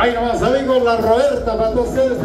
Ahí nomás, amigos, la Roberta para todos ustedes.